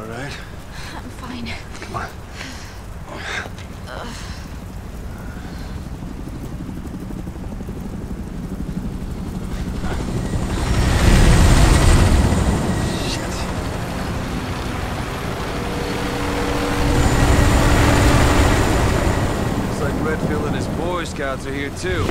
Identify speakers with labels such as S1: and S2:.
S1: all right?
S2: I'm fine.
S1: Come on. Shit.
S3: Looks like Redfield and his Boy Scouts are here too.